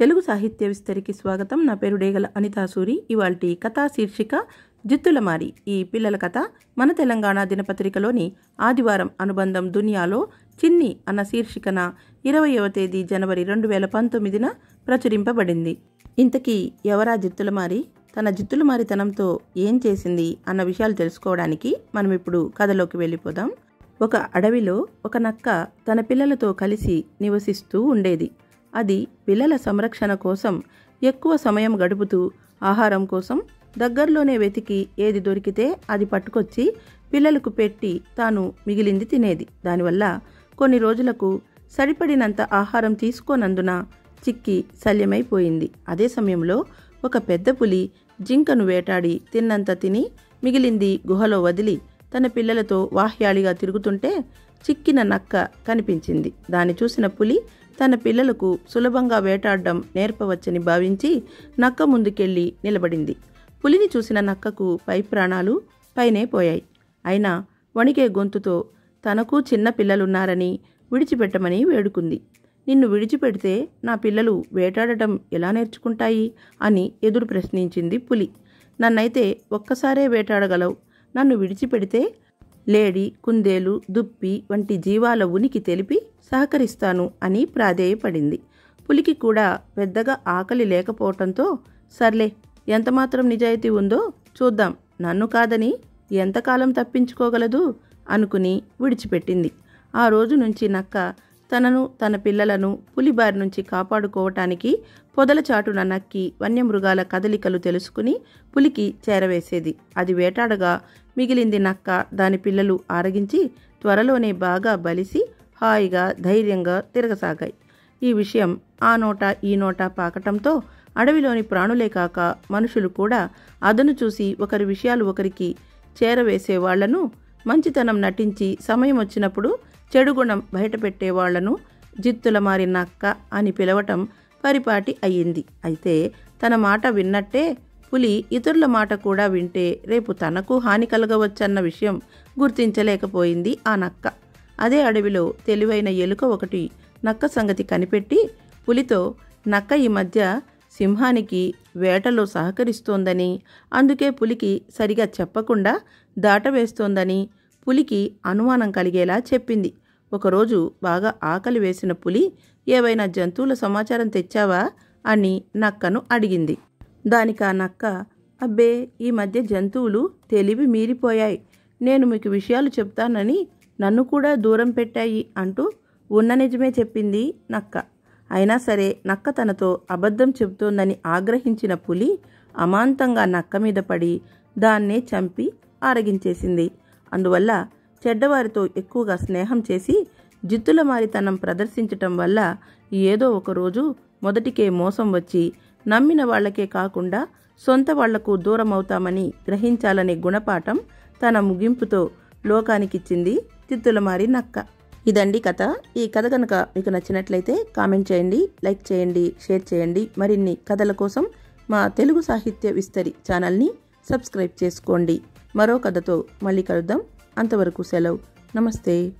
తెలుగు సాహిత్య విస్తరికి స్వాగతం. నా పేరు డేగల అనితాసూరి ఇవాల్టి కథా శీర్షిక జిత్తులమారి. ఈ పిల్లల కథ మన తెలంగాణ దినపత్రికలోని ఆదివారం అనుబంధం దునియాలో చిన్ని అన్న శీర్షికన ఇరవయవ తేదీ జనవరి రెండు వేల పంతొమ్మిదిన ప్రచురింపబడింది. ఇంతకీ ఎవరా జిత్తులమారి? తన జిత్తులమారితనంతో ఏం చేసింది అన్న విషయాలు తెలుసుకోవడానికి మనం ఇప్పుడు కథలోకి వెళ్ళిపోదాం. ఒక అడవిలో ఒక నక్క తన పిల్లలతో కలిసి నివసిస్తూ ఉండేది. అది పిల్లల సంరక్షణ కోసం ఎక్కువ సమయం గడుపుతూ ఆహారం కోసం దగ్గరలోనే వెతికి ఏది దొరికితే అది పట్టుకొచ్చి పిల్లలకు పెట్టి తాను మిగిలింది తినేది. దానివల్ల కొన్ని రోజులకు సరిపడినంత ఆహారం తీసుకోనందున చిక్కి శల్యమైపోయింది. అదే సమయంలో ఒక పెద్ద పులి జింకను వేటాడి తిన్నంత తిని మిగిలింది గుహలో వదిలి తన పిల్లలతో వాహ్యాళిగా తిరుగుతుంటే చిక్కిన నక్క కనిపించింది. దాన్ని చూసిన పులి తన పిల్లలకు సులభంగా వేటాడడం నేర్పవచ్చని భావించి నక్క ముందుకెళ్ళి నిలబడింది. పులిని చూసిన నక్కకు పై ప్రాణాలు పైనే పోయాయి. అయినా వణికే గొంతుతో తనకు చిన్న పిల్లలున్నారని విడిచిపెట్టమని వేడుకుంది. నిన్ను విడిచిపెడితే నా పిల్లలు వేటాడటం ఎలా నేర్చుకుంటాయి? అని ఎదురు ప్రశ్నించింది పులి. నన్నైతే ఒక్కసారే వేటాడగలవు. నన్ను విడిచిపెడితే లేడి కుందేలు దుప్పి వంటి జీవాల ఉనికి తెలిపి సహకరిస్తాను అని ప్రాధేయపడింది. పులికి కూడా పెద్దగా ఆకలి లేకపోవటంతో సర్లే ఎంతమాత్రం నిజాయితీ ఉందో చూద్దాం. నన్ను కాదని ఎంతకాలం తప్పించుకోగలదు? అనుకుని విడిచిపెట్టింది. ఆ రోజు నుంచి నక్క తనను తన పిల్లలను పులిబారి నుంచి కాపాడుకోవటానికి పొదల చాటున నక్కి వన్యమృగాల కదలికలు తెలుసుకుని పులికి చేరవేసేది. అది వేటాడగా మిగిలింది నక్క దాని పిల్లలు ఆరగించి త్వరలోనే బాగా బలిసి హాయిగా ధైర్యంగా తిరగసాగాయి. ఈ విషయం ఆ నోట ఈ నోట పాకటంతో అడవిలోని ప్రాణులే కాక మనుషులు కూడా అదను చూసి ఒకరి విషయాలు ఒకరికి చేరవేసేవాళ్ళను మంచితనం నటించి సమయం వచ్చినప్పుడు చెడుగుణం బయటపెట్టేవాళ్ళను బయటపెట్టే జిత్తుల మారి నక్క అని పిలవటం పరిపాటి అయ్యింది. అయితే తన మాట విన్నట్టే పులి ఇతరుల మాట కూడా వింటే రేపు తనకు హాని కలగవచ్చన్న విషయం గుర్తించలేకపోయింది ఆ నక్క. అదే అడవిలో తెలివైన ఎలుక ఒకటి నక్క సంగతి కనిపెట్టి పులితో నక్క ఈ మధ్య సింహానికి వేటలో సహకరిస్తోందని అందుకే పులికి సరిగా చెప్పకుండా దాటవేస్తోందని పులికి అనుమానం కలిగేలా చెప్పింది. ఒకరోజు బాగా ఆకలి వేసిన పులి ఏవైనా జంతువుల సమాచారం తెచ్చావా? అని నక్కను అడిగింది. దానికి ఆ నక్క అబ్బే ఈ మధ్య జంతువులు తెలివి మీరిపోయాయి. నేను మీకు విషయాలు చెప్తానని నన్ను కూడా దూరం పెట్టాయి అంటూ ఉన్న నిజమే చెప్పింది నక్క. అయినా సరే నక్క తనతో అబద్ధం చెబుతోందని ఆగ్రహించిన పులి అమాంతంగా నక్క మీద పడి దాన్నే చంపి ఆరగించేసింది. అందువల్ల చెడ్డవారితో ఎక్కువగా స్నేహం చేసి జిత్తుల మారితనం ప్రదర్శించటం వల్ల ఏదో ఒకరోజు మొదటికే మోసం వచ్చి నమ్మిన వాళ్ళకే కాకుండా సొంత వాళ్ళకు దూరమవుతామని గ్రహించాలనే గుణపాఠం తన ముగింపుతో లోకానికిచ్చింది తిత్తులమారి నక్క. ఇదండి కథ. ఈ కథ కనుక మీకు నచ్చినట్లయితే కామెంట్ చేయండి లైక్ చేయండి షేర్ చేయండి. మరిన్ని కథల కోసం మా తెలుగు సాహిత్య విస్తరి ఛానల్ని సబ్స్క్రైబ్ చేసుకోండి. మరో కథతో మళ్ళీ కలుద్దాం. అంతవరకు సెలవు. నమస్తే.